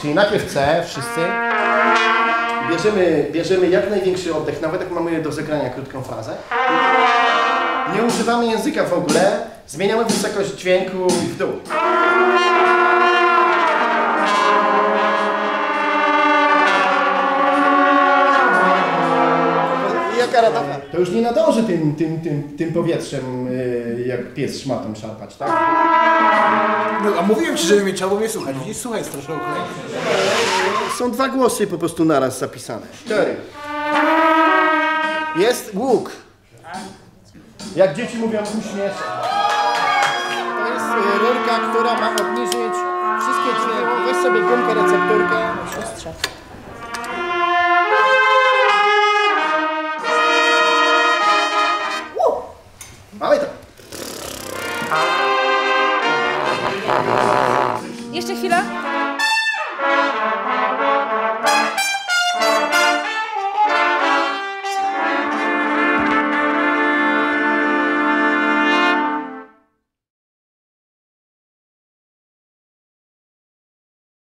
czyli najpierw C, wszyscy. Bierzemy, bierzemy jak największy oddech, nawet jak mamy do zagrania krótką frazę. Nie używamy języka w ogóle, zmieniamy wysokość dźwięku w dół. To już nie nadąży tym, tym, tym, tym powietrzem, yy, jak pies szmatą szarpać, tak? No, a mówiłem ci, żeby mnie trzeba było mnie słuchać. Widzisz, słuchaj, straszną Są dwa głosy po prostu naraz zapisane. Cztery. Jest łuk. Jak dzieci mówią uśmiech. To jest y, rurka, która ma obniżyć wszystkie dźwięki. Weź sobie gumkę, recepturkę. Siostrze. Mamy to. Jeszcze chwila.